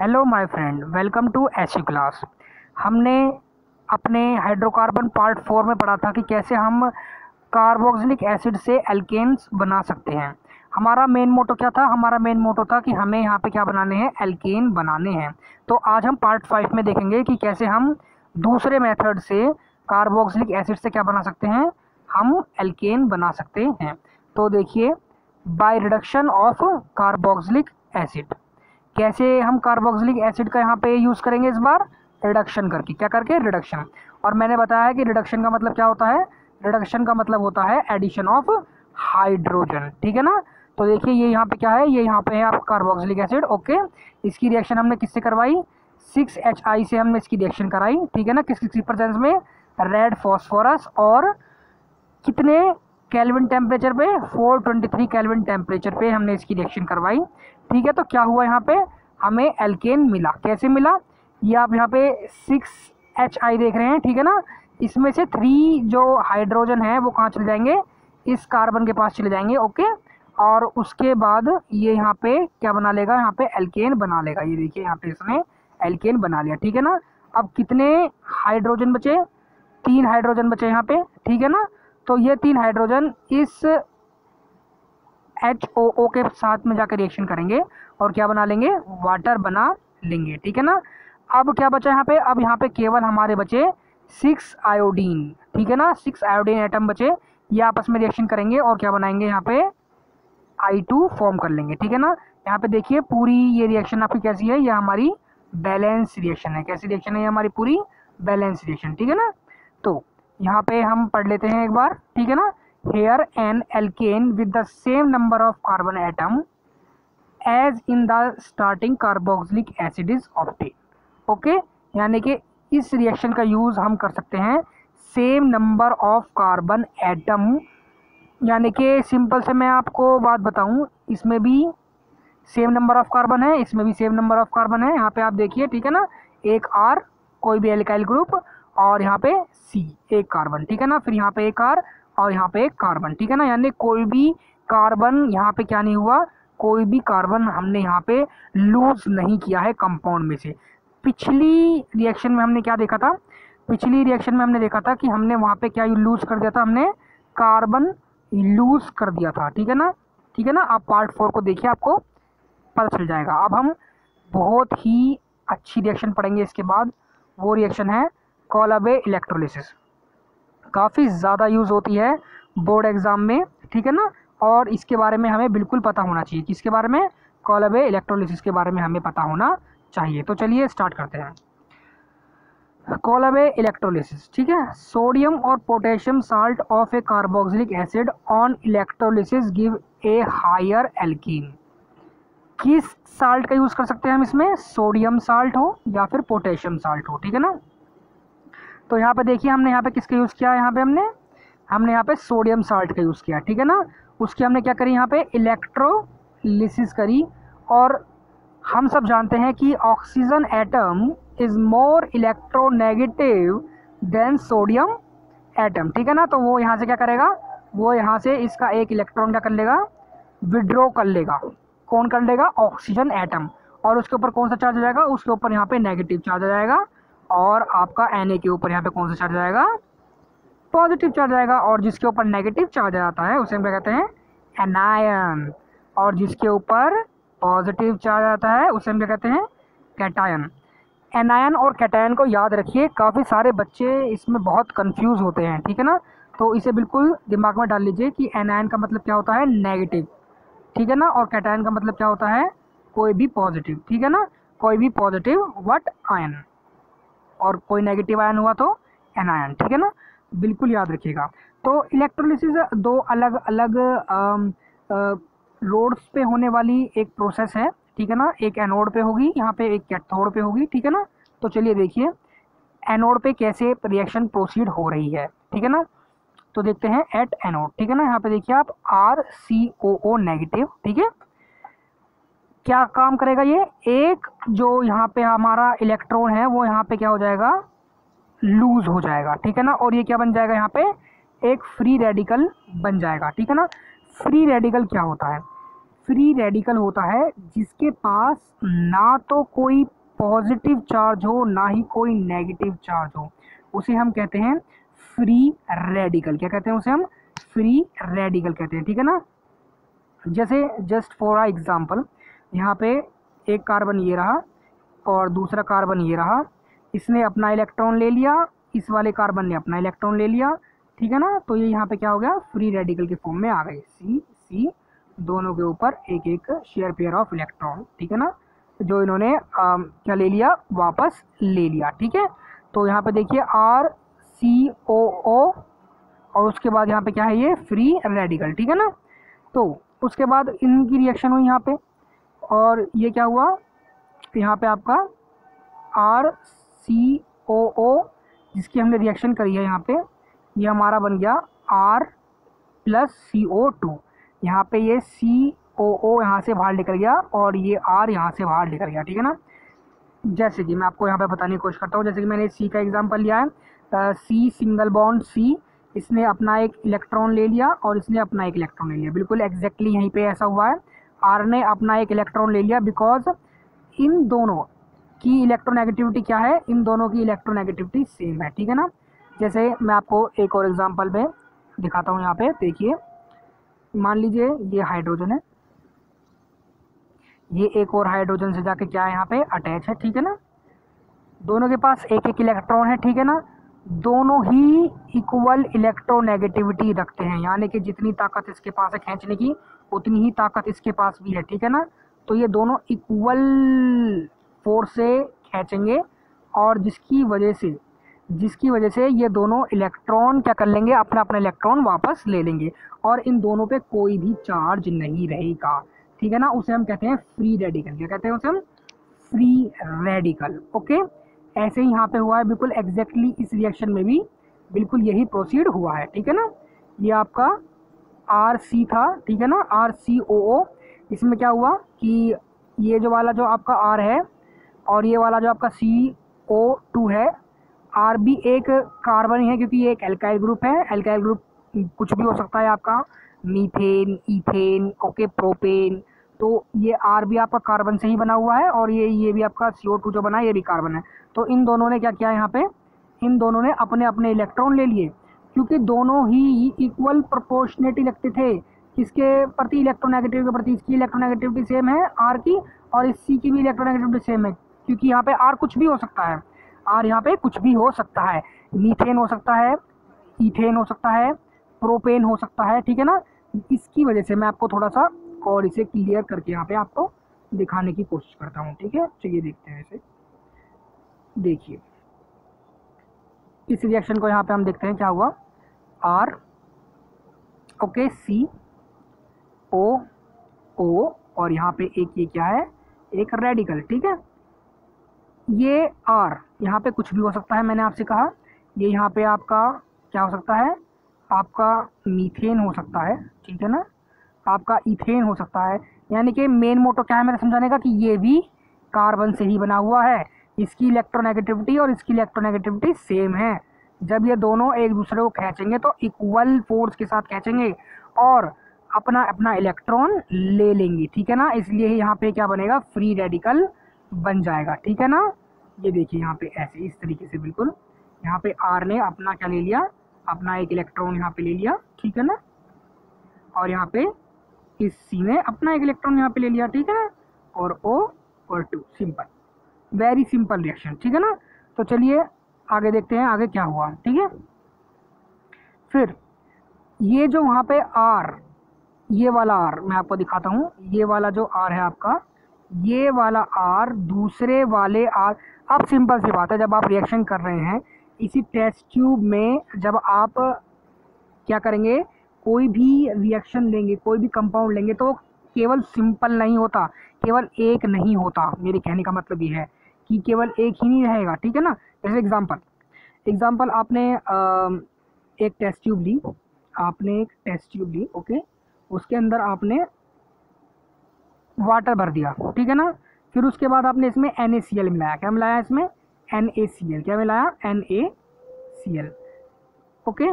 Hello my friend welcome to AC class हमने अपने hydrocarbon part four में पढ़ा था कि कैसे हम कार्बोक्सिलिक एसिड से एल्केन्स बना सकते हैं। हमारा मेन मोटो क्या था? हमारा मेन मोटो था कि हमें यहाँ पे क्या बनाने हैं? एल्केन बनाने हैं। तो आज हम पार्ट फाइव में देखेंगे कि कैसे हम दूसरे मेथड से कार्बोक्सिलिक एसिड से क्या बना सकते हैं? हम एल्केन बना सकते हैं। तो देखिए by reduction of carboxylic acid कैसे हम कार्बोक्सिलिक एसिड का यहाँ पे यूज़ करेंगे इस बार? रिडक्शन करके। क्या करके? रिडक्शन। और मैंने बताया है कि रिडक्शन का मतलब क्या होता है? रिडक्शन का मतलब होता है एडिशन ऑफ़ हाइड्रोजन। ठीक है ना? तो देखिए, ये यहाँ पे क्या है? ये यहाँ पे है आप कार्बोक्सिलिक एसिड। ओके। इसकी रिएक्शन हमने किससे करवाई? सिक्स एच आई से हमने इसकी रिएक्शन कराई। ठीक है ना? किस किस प्रेजेंस में? रेड फॉस्फोरस और कितने कैलविन टेम्परेचर पे 423 कैलविन टेम्परेचर पे हमने इसकी रिएक्शन करवाई। ठीक है तो क्या हुआ यहाँ पे? हमें एल्केन मिला। कैसे मिला? ये आप यहाँ पे सिक्स एच आई देख रहे हैं, ठीक है ना? इसमें से थ्री जो हाइड्रोजन है, वो कहाँ चले जाएँगे? इस कार्बन के पास चले जाएँगे ओके और उसके बाद ये यहाँ पे क्या बना लेगा? यहाँ पे एल्केन बना लेगा। ये देखिए, यहाँ पे इसने एल्केन बना लिया, ठीक है ना? अब कितने हाइड्रोजन बचे? तीन हाइड्रोजन बचे यहाँ पे, ठीक है ना? तो ये तीन हाइड्रोजन इस एच ओ ओ के साथ में जाकर रिएक्शन करेंगे और क्या बना लेंगे? वाटर बना लेंगे, ठीक है ना? अब क्या बचा यहाँ पे? अब यहाँ पे केवल हमारे बचे सिक्स आयोडीन ठीक है ना? सिक्स आयोडीन एटम बचे। ये आपस में रिएक्शन करेंगे और क्या बनाएँगे यहाँ पे? आई टू फॉर्म कर लेंगे, ठीक है ना? यहाँ पे देखिए पूरी ये रिएक्शन आपकी कैसी है? ये हमारी बैलेंस रिएक्शन है। कैसी रिएक्शन है? ये हमारी पूरी बैलेंस रिएक्शन ठीक है ना? तो यहाँ पे हम पढ़ लेते हैं एक बार, ठीक है ना? Here an alkane with the same number of carbon atom as in the starting carboxylic acid is obtained okay यानी कि इस रिएक्शन का यूज़ हम कर सकते हैं same number of carbon atom यानी कि सिंपल से मैं आपको बात बताऊँ, इसमें भी सेम नंबर ऑफ़ कार्बन है, इसमें भी सेम नंबर ऑफ़ कार्बन है। यहाँ पे आप देखिए, ठीक है ना? एक आर कोई भी एल्काइल ग्रुप और यहाँ पे सी एक कार्बन ठीक है ना? फिर यहाँ पे एक आर और यहाँ पे एक कार्बन ठीक है ना? यानी कोई भी कार्बन यहाँ पे क्या नहीं हुआ? कोई भी कार्बन हमने यहाँ पे लूज नहीं किया है कंपाउंड में से। पिछली रिएक्शन में हमने क्या देखा था? पिछली रिएक्शन में हमने देखा था कि हमने वहाँ पे क्या लूज कर दिया था? हमने कार्बन लूज कर दिया था, ठीक है ना? ठीक है ना? आप पार्ट फोर को देखिए, आपको पता चल जाएगा। अब हम बहुत ही अच्छी रिएक्शन पढ़ेंगे इसके बाद। वो रिएक्शन है कॉलाबे इलेक्ट्रोलिसिस। काफ़ी ज़्यादा यूज़ होती है बोर्ड एग्ज़ाम में, ठीक है ना? और इसके बारे में हमें बिल्कुल पता होना चाहिए किसके बारे में कॉलाबे इलेक्ट्रोलिसिस के बारे में हमें पता होना चाहिए। तो चलिए स्टार्ट करते हैं। कॉलाबे इलेक्ट्रोलिसिस, ठीक है? सोडियम और potassium salt of a carboxylic acid on electrolysis give a higher alkene. किस साल्ट का यूज़ कर सकते हैं हम इसमें? सोडियम साल्ट हो या फिर पोटेशियम साल्ट हो, ठीक है ना? तो यहाँ पे देखिए हमने यहाँ पे किसका यूज़ किया? यहाँ पे हमने हमने यहाँ पे सोडियम साल्ट का यूज़ किया, ठीक है ना? उसकी हमने क्या करी? यहाँ पे इलेक्ट्रोलिसिस करी और हम सब जानते हैं कि oxygen atom is more electronegative than sodium atom ठीक है ना? तो वो यहाँ से क्या करेगा? वो यहाँ से इसका एक इलेक्ट्रॉन क्या कर लेगा? विड्रॉ कर लेगा। कौन कर लेगा? ऑक्सीजन एटम और उसके ऊपर कौन सा चार्ज आ जाएगा? उसके ऊपर यहाँ पे नेगेटिव चार्ज आ जाएगा। और आपका एन के ऊपर यहाँ पे कौन सा चार्ज आएगा पॉजिटिव चार्ज आएगा और जिसके ऊपर नेगेटिव चार्ज आता है, उसे हम क्या कहते हैं? एनायन और जिसके ऊपर पॉजिटिव चार्ज आता है, उसे हम क्या कहते हैं? कैटायन एनायन और कैटायन को याद रखिए, काफ़ी सारे बच्चे इसमें बहुत कंफ्यूज होते हैं, ठीक है ना? तो इसे बिल्कुल दिमाग में डाल लीजिए कि एनायन का मतलब क्या होता है? नेगेटिव ठीक है ना? और कैटायन का मतलब क्या होता है? कोई भी पॉजिटिव ठीक है ना? कोई भी पॉजिटिव वट आयन और कोई नेगेटिव आयन हुआ तो एनायन ठीक है ना? बिल्कुल याद रखिएगा। तो इलेक्ट्रोलिसिस दो अलग अलग रोड्स पे होने वाली एक प्रोसेस है, ठीक है ना? एक एनोड पे होगी, यहाँ पे एक कैथोड पे होगी, ठीक है ना? तो चलिए देखिए एनोड पे कैसे रिएक्शन प्रोसीड हो रही है, ठीक है ना? तो देखते हैं एट एनोड ठीक है ना? यहाँ पे देखिए आप आर सी ओ ओ नेगेटिव ठीक है? क्या काम करेगा ये? एक, जो यहाँ पे हमारा इलेक्ट्रॉन है, वो यहाँ पे क्या हो जाएगा? लूज हो जाएगा, ठीक है ना? और ये क्या बन जाएगा यहाँ पे? एक फ्री रेडिकल बन जाएगा, ठीक है ना? फ्री रेडिकल क्या होता है? फ्री रेडिकल होता है जिसके पास ना तो कोई पॉजिटिव चार्ज हो, ना ही कोई नेगेटिव चार्ज हो। उसे हम कहते हैं फ्री रेडिकल क्या कहते हैं उसे हम? फ्री रेडिकल कहते हैं, ठीक है ना? जैसे जस्ट फॉर एग्जांपल यहाँ पे एक कार्बन ये रहा और दूसरा कार्बन ये रहा। इसने अपना इलेक्ट्रॉन ले लिया इस वाले कार्बन ने अपना इलेक्ट्रॉन ले लिया ठीक है ना? तो ये यहाँ पे क्या हो गया? फ्री रेडिकल के फॉर्म में आ गए। सी सी दोनों के ऊपर एक एक शेयर पेयर ऑफ़ इलेक्ट्रॉन ठीक है ना? जो इन्होंने आ, क्या ले लिया? वापस ले लिया ठीक है? तो यहाँ पे देखिए आर सी ओ ओ और उसके बाद यहाँ पे क्या है ये? फ्री रेडिकल ठीक है ना? तो उसके बाद इनकी रिएक्शन हुई यहाँ पे। और ये क्या हुआ? यहाँ पे आपका आर सी ओ ओ जिसकी हमने रिएक्शन करी है यहाँ पे, ये यह हमारा बन गया R plus C O two यहाँ पे ये सी ओ ओ यहाँ से बाहर निकल गया और ये आर यहाँ से बाहर निकल गया, ठीक है ना? जैसे कि मैं आपको यहाँ पे बताने की कोशिश करता हूँ, जैसे कि मैंने सी का एग्जांपल लिया है सी सिंगल बॉन्ड सी इसने अपना एक इलेक्ट्रॉन ले लिया और इसने अपना एक इलेक्ट्रॉन ले लिया। बिल्कुल एग्जैक्टली यहीं पे ऐसा हुआ है। आर ने अपना एक इलेक्ट्रॉन ले लिया बिकॉज़ इन दोनों की इलेक्ट्रोनेगेटिविटी क्या है? इन दोनों की इलेक्ट्रोनेगेटिविटी सेम है, ठीक है ना? जैसे मैं आपको एक और एग्जांपल में दिखाता हूँ यहाँ पे, देखिए। मान लीजिए ये हाइड्रोजन है। ये एक और हाइड्रोजन से जाके क्या है यहाँ पे? अटैच है, ठीक है ना? दोनों के पास एक एक इलेक्ट्रॉन है, ठीक है ना? दोनों ही इक्वल इलेक्ट्रोनेगेटिविटी रखते हैं। यानी कि जितनी ताकत इसके पास है खींचने की, उतनी ही ताकत इसके पास भी है, ठीक है ना? तो ये दोनों इक्वल फोर्स से खींचेंगे और जिसकी वजह से, जिसकी वजह से ये दोनों इलेक्ट्रॉन क्या कर लेंगे? अपना अपना इलेक्ट्रॉन वापस ले लेंगे और इन दोनों पे कोई भी चार्ज नहीं रहेगा, ठीक है ना? उसे हम कहते हैं फ्री रेडिकल क्या कहते हैं उसे हम? फ्री रेडिकल ओके ऐसे ही यहाँ पे हुआ है, बिल्कुल एग्जैक्टली इस रिएक्शन में भी बिल्कुल यही प्रोसीड हुआ है, ठीक है ना? ये आपका आर सी था, ठीक है ना? आर सी ओ ओ इसमें क्या हुआ कि ये जो वाला जो आपका आर है और ये वाला जो आपका सी ओ टू है आर भी एक कार्बन है क्योंकि ये एक एल्काइल ग्रुप है। एल्काइल ग्रुप कुछ भी हो सकता है आपका मीथेन इथेन ओके प्रोपेन तो ये आर भी आपका कार्बन से ही बना हुआ है और ये ये भी आपका टू जो बना है, ये भी कार्बन है। तो इन दोनों ने क्या किया यहाँ पे? इन दोनों ने अपने अपने इलेक्ट्रॉन ले लिए, क्योंकि दोनों ही इक्वल प्रोपोर्शनेटी लगते थे। किसके प्रति इलेक्ट्रोनेगेटिव के प्रति? इसकी इलेक्ट्रोनेगेटिविटी सेम है आर की और इस सी की भी इलेक्ट्रोनेगेटिविटी सेम है, क्योंकि यहाँ पे आर कुछ भी हो सकता है। आर यहाँ पे कुछ भी हो सकता है। मीथेन हो सकता है, इथेन हो सकता है, प्रोपेन हो सकता है, ठीक है ना? इसकी वजह से मैं आपको थोड़ा सा और इसे क्लियर करके यहाँ पे आपको दिखाने की कोशिश करता हूँ, ठीक है? चलिए देखते हैं इसे। देखिए। इस रिएक्शन को यहाँ पे हम देखते हैं, क्या हुआ? आर ओके सी ओ ओ और यहाँ पे एक ये क्या है? एक रेडिकल ठीक है? ये आर यहाँ पे कुछ भी हो सकता है, मैंने आपसे कहा। ये यहाँ पे आपका क्या हो सकता है? आपका मीथेन हो सकता है, ठीक है ना? आपका इथेन हो सकता है। यानी कि मेन मोटो क्या है मेरे समझाने का कि ये भी कार्बन से ही बना हुआ है। इसकी इलेक्ट्रोनेगेटिविटी और इसकी इलेक्ट्रोनेगेटिविटी सेम है। जब ये दोनों एक दूसरे को खींचेंगे तो इक्वल फोर्स के साथ खींचेंगे और अपना अपना इलेक्ट्रॉन ले लेंगे, ठीक है ना? इसलिए यहाँ पे क्या बनेगा? फ्री रेडिकल बन जाएगा, ठीक है ना? ये देखिए यहाँ पे ऐसे, इस तरीके से बिल्कुल। यहाँ पे आर ने अपना क्या ले लिया? अपना एक इलेक्ट्रॉन यहाँ पे ले लिया, ठीक है ना? और यहाँ पे इस सी ने अपना एक इलेक्ट्रॉन यहाँ पे ले लिया, ठीक है? और ओ और two simple very simple reaction ठीक है ना? तो चलिए, आगे देखते हैं, आगे क्या हुआ, ठीक है? फिर, ये जो वहाँ पे आर ये वाला आर मैं आपको दिखाता हूँ, ये वाला जो आर है आपका, ये वाला आर दूसरे वाले आर अब सिंपल सी बात है, जब आप रिएक्शन कर रहे हैं, इसी टेस्ट ट्यूब में जब आप क्या करेंगे कोई भी रिएक्शन लेंगे, कोई भी कंपाउंड लेंगे तो केवल सिंपल नहीं होता, केवल एक नहीं होता। मेरे कहने का मतलब ये है कि केवल एक ही नहीं रहेगा, ठीक है ना? जैसे एग्जांपल एग्जांपल आपने एक टेस्ट ट्यूब ली, आपने एक टेस्ट ट्यूब ली ओके उसके अंदर आपने वाटर भर दिया, ठीक है ना? फिर उसके बाद आपने इसमें एन मिलाया। क्या मिलाया इसमें? एन क्या मिलाया? एन ओके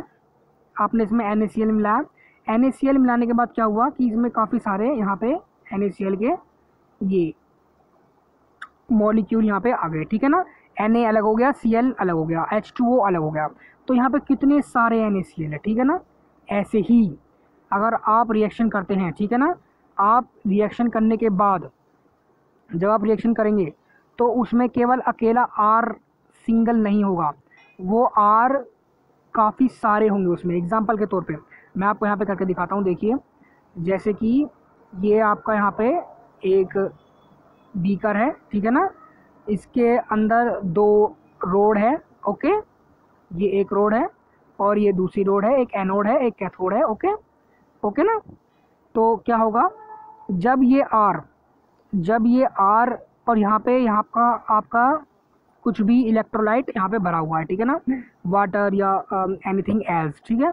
आपने इसमें एन मिलाया एन मिलाने के बाद क्या हुआ कि इसमें काफ़ी सारे यहाँ पे एन के ये मॉलिक्यूल यहाँ पे आ गए, ठीक है ना? एन अलग हो गया सी अलग हो गया एच अलग हो गया। तो यहाँ पे कितने सारे एन है, ठीक है ना? ऐसे ही अगर आप रिएक्शन करते हैं, ठीक है ना? आप रिएक्शन करने के बाद जब आप रिएक्शन करेंगे तो उसमें केवल अकेला आर सिंगल नहीं होगा। वो आर काफ़ी सारे होंगे उसमें। एग्ज़ाम्पल के तौर पे, मैं आपको यहाँ पे करके दिखाता हूँ, देखिए। जैसे कि ये आपका यहाँ पे एक बीकर है, ठीक है ना? इसके अंदर दो रोड है ओके ये एक रोड है और ये दूसरी रोड है, एक एनोड है, एक कैथोड है ओके ओके ना? तो क्या होगा? जब ये आर जब ये आर और यहाँ पे, यहाँ का आपका कुछ भी इलेक्ट्रोलाइट यहाँ पे भरा हुआ है, ठीक है ना? वाटर या एनीथिंग एल्स ठीक है?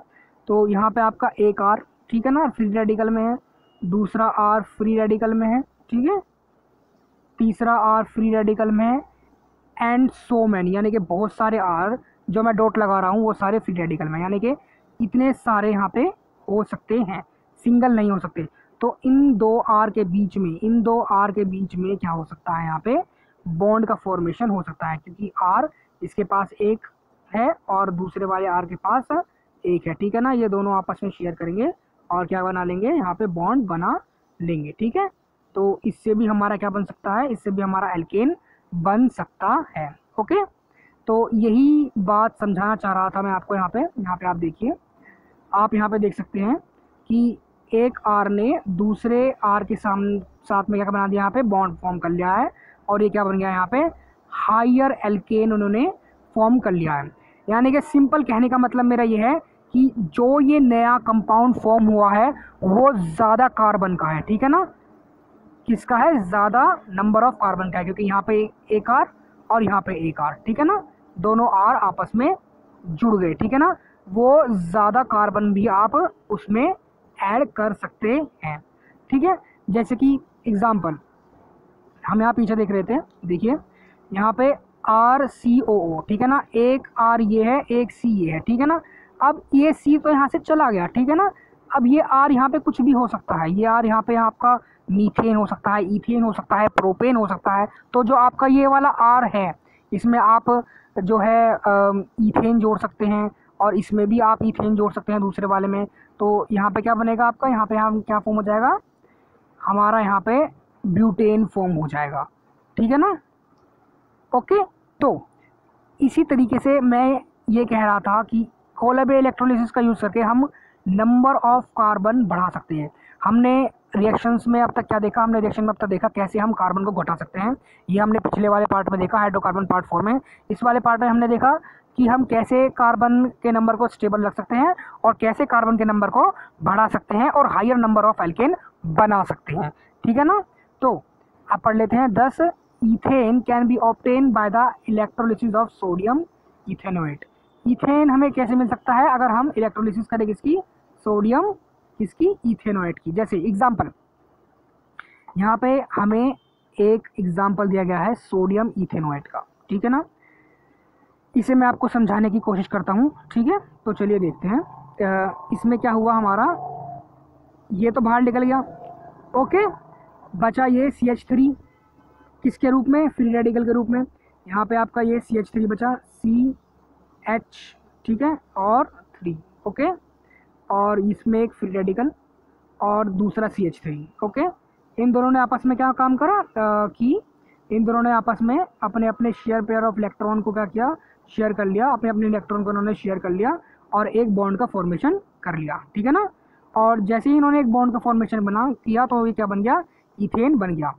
तो यहाँ पे आपका एक आर ठीक है ना? फ्री रेडिकल में है, दूसरा आर फ्री रेडिकल में है, ठीक है? तीसरा आर फ्री रेडिकल में है एंड सो मैन यानी कि बहुत सारे आर जो मैं डॉट लगा रहा हूँ, वो सारे फ्री रेडिकल में यानी कि इतने सारे यहाँ पे हो सकते हैं सिंगल नहीं हो सकते। तो इन दो आर के बीच में, इन दो आर के बीच में क्या हो सकता है यहाँ पे? बॉन्ड का फॉर्मेशन हो सकता है, क्योंकि आर इसके पास एक है और दूसरे वाले आर के पास एक है। ठीक है ना? ये दोनों आपस में शेयर करेंगे और क्या बना लेंगे? यहाँ पे बॉन्ड बना लेंगे, ठीक है? तो इससे भी हमारा क्या बन सकता है? इससे भी हमारा एल्केन बन सकता है ओके तो यही बात समझाना चाह रहा था मैं आपको यहाँ पे। यहाँ पे आप देखिए, आप यहाँ पे देख सकते हैं कि एक आर ने दूसरे आर के सामने साथ में क्या बना दिया? यहाँ पे बॉन्ड फॉर्म कर लिया है। और ये क्या बन गया यहाँ पे? हायर एल्केन उन्होंने फॉर्म कर लिया है। यानी कि सिंपल कहने का मतलब मेरा ये है कि जो ये नया कंपाउंड फॉर्म हुआ है, वो ज़्यादा कार्बन का है, ठीक है ना? किसका है? ज़्यादा नंबर ऑफ़ कार्बन का है, क्योंकि यहाँ पे एक आर और यहाँ पे एक आर ठीक है ना? दोनों आर आपस में जुड़ गए, ठीक है ना? वो ज़्यादा कार्बन भी आप उसमें ऐड कर सकते हैं, ठीक है? जैसे कि एग्ज़ाम्पल हम यहाँ पीछे देख रहे थे, देखिए। यहाँ पे आर सी ओ ओ ठीक है ना? एक आर ये है, एक सी ये है, ठीक है ना? अब ये सी तो यहाँ से चला गया, ठीक है ना? अब ये आर यहाँ पे कुछ भी हो सकता है। ये आर यहाँ पे आपका मीथेन हो सकता है इथेन हो सकता है, प्रोपेन हो सकता है। तो जो आपका ये वाला आर है, इसमें आप जो है इथेन जोड़ सकते हैं और इसमें भी आप इथेन जोड़ सकते हैं दूसरे वाले में। तो यहाँ पे क्या बनेगा आपका? यहाँ पे हम क्या फॉर्म हो जाएगा? हमारा यहाँ पे ब्यूटेन फॉर्म हो जाएगा। ठीक है ना? ओके? तो इसी तरीके से मैं ये कह रहा था कि कोलेबे इलेक्ट्रोलिसिस का यूज़ करके हम नंबर ऑफ़ कार्बन बढ़ा सकते हैं। हमने रिएक्शंस में अब तक क्या देखा? हमने रिएक्शन में अब तक देखा कैसे हम कार्बन को घटा सकते हैं। ये हमने पिछले वाले पार्ट में देखा हाइड्रोकार्बन पार्ट फोर में। इस वाले पार्ट में हमने देखा कि हम कैसे कार्बन के नंबर को स्टेबल रख सकते हैं और कैसे कार्बन के नंबर को बढ़ा सकते हैं और हायर नंबर ऑफ़ एल्केन बना सकते हैं। ठीक है ना? तो आप पढ़ लेते हैं। Thus ethane can be obtained by the electrolysis of sodium ethanoate ethane हमें कैसे मिल सकता है? अगर हम इलेक्ट्रोलिसिस करें किसकी? सोडियम किसकी? इथेनोएट की। जैसे एग्जांपल यहाँ पे हमें एक एग्जांपल दिया गया है सोडियम इथेनोएट का। ठीक है ना? इसे मैं आपको समझाने की कोशिश करता हूँ। ठीक है? तो चलिए देखते हैं। इसमें क्या हुआ हमारा? ये तो बाहर निकल गया। ओके? बचा ये सी एच थ्री किसके रूप में? फ्री रेडिकल के रूप में। यहाँ पे आपका ये सी एच थ्री बचा सी एच ठीक है और थ्री ओके और इसमें एक फ्री रेडिकल और दूसरा सी एच थ्री ओके इन दोनों ने आपस में क्या काम करा? आ, कि इन दोनों ने आपस में अपने अपने शेयर पेयर ऑफ़ इलेक्ट्रॉन को क्या किया? शेयर कर लिया। अपने अपने इलेक्ट्रॉन को उन्होंने शेयर कर लिया और एक बॉन्ड का फॉर्मेशन कर लिया ठीक है ना? और जैसे ही इन्होंने एक बॉन्ड का फॉर्मेशन बना किया तो ये क्या बन गया? इथेन बन गया।